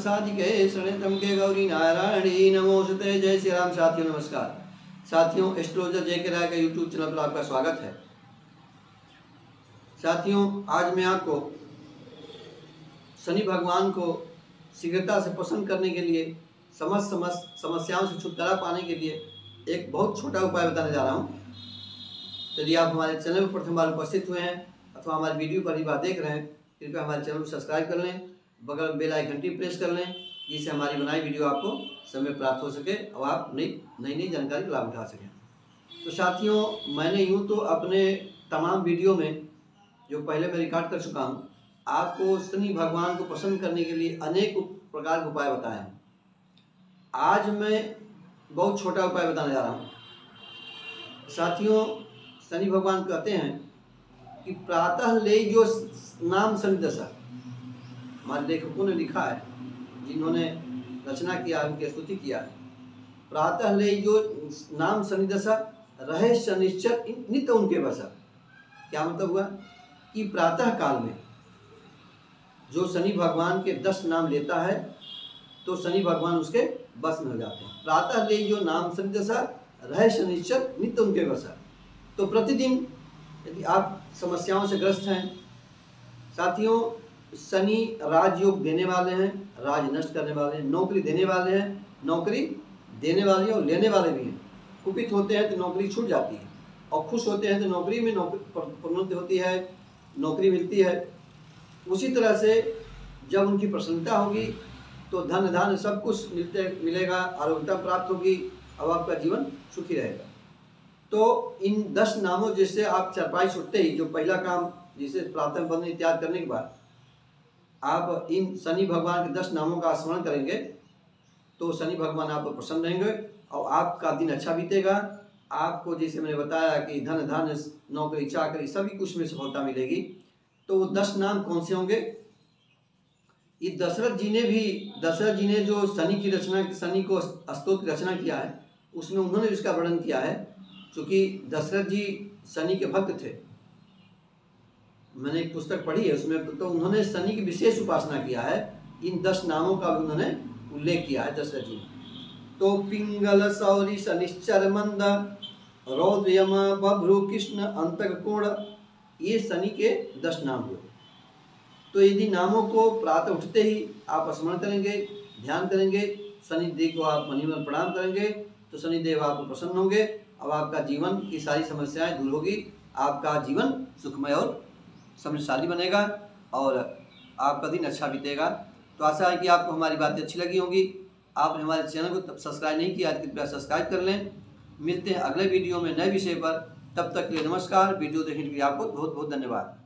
साधिके शरणतम के गौरी नारायणी। नमोस्ते जय श्री राम साथियों, नमस्कार। साथियों, एस्ट्रोलॉजर जय के राय का यूट्यूब चैनल पर आपका स्वागत है। साथियों, आज मैं आपको शनि भगवान को शीघ्रता से पसंद करने के लिए, समस्त समस्त समस्याओं से छुटकारा पाने के लिए एक बहुत छोटा उपाय बताने जा रहा हूँ। यदि आप हमारे चैनल पर प्रथम बार उपस्थित हुए हैं अथवा हमारे वीडियो पर ही बात देख रहे हैं कृपया हमारे चैनल को सब्सक्राइब कर लें, बगल बेल आइकन प्रेस कर लें, जिससे हमारी बनाई वीडियो आपको समय प्राप्त हो सके और आप नई नई नई जानकारी लाभ उठा सकें। तो साथियों, मैंने यूँ तो अपने तमाम वीडियो में, जो पहले मैं रिकॉर्ड कर चुका हूँ, आपको शनि भगवान को पसंद करने के लिए अनेक प्रकार के उपाय बताए हैं। आज मैं बहुत छोटा उपाय बताने जा रहा हूँ। साथियों, शनि भगवान कहते हैं कि प्रातः ले जो नाम शनि दशा। हमारे लेखकों ने लिखा है, जिन्होंने रचना किया, उनकी स्तुति किया है। प्रातः ले जो नाम शनि दशा, रहे शनिश्चर नित्य उनके बसा। क्या मतलब हुआ? कि प्रातः काल में जो शनि भगवान के दस नाम लेता है तो शनि भगवान उसके बस में हो जाते हैं। प्रातः ले जो नाम शनि दशा, रहे शनिश्चर, नित्य उनके बसा। तो प्रतिदिन यदि आप समस्याओं से ग्रस्त हैं, साथियों, शनि राजयोग देने वाले हैं, राज नष्ट करने वाले हैं, नौकरी देने वाले हैं, नौकरी देने वाले और लेने वाले भी हैं। कुपित होते हैं तो नौकरी छूट जाती है और खुश होते हैं तो नौकरी में नौकरी प्रोन्नति होती है, नौकरी मिलती है। उसी तरह से जब उनकी प्रसन्नता होगी तो धन धान सब कुछ मिलते, मिलेगा, आरोग्यता प्राप्त होगी, अब आपका जीवन सुखी रहेगा। तो इन दस नामों जिससे आप चरपाई छुटते ही, जो पहला काम जिसे प्रातः बंद इत्याग करने के बाद, आप इन शनि भगवान के दस नामों का स्मरण करेंगे तो शनि भगवान आप प्रसन्न रहेंगे और आपका दिन अच्छा बीतेगा। आपको जैसे मैंने बताया कि धन धन, नौकरी, चाकरी, सभी कुछ में सफलता मिलेगी। तो वो दस नाम कौन से होंगे? ये दशरथ जी ने भी, दशरथ जी ने जो शनि की रचना, शनि को स्तोत्र रचना किया है, उसमें उन्होंने इसका वर्णन किया है। क्योंकि दशरथ जी शनि के भक्त थे। मैंने एक पुस्तक पढ़ी है, उसमें तो उन्होंने शनि की विशेष उपासना किया है। इन दस नामों का भी उन्होंने उल्लेख किया है दशरथ जी तो पिंगल, सौरी, शनिश्चर, मंद रौद्र यम बभ्रु, कृष्ण अंतक कोण ये शनि के दस नाम हुए। तो यदि नामों को प्रातः उठते ही आप स्मरण करेंगे, ध्यान करेंगे शनि देव को आप मणिमन प्रणाम करेंगे तो शनि देव आपको प्रसन्न होंगे। अब आपका जीवन की सारी समस्याएँ दूर होगी। आपका जीवन सुखमय और समृद्धशाली बनेगा और आपका दिन अच्छा बीतेगा। तो आशा है कि आपको हमारी बातें अच्छी लगी होंगी। आपने हमारे चैनल को तब सब्सक्राइब नहीं किया, कृपया सब्सक्राइब कर लें। मिलते हैं अगले वीडियो में नए विषय पर। तब तक के लिए नमस्कार। वीडियो देखने के लिए आपको बहुत बहुत धन्यवाद।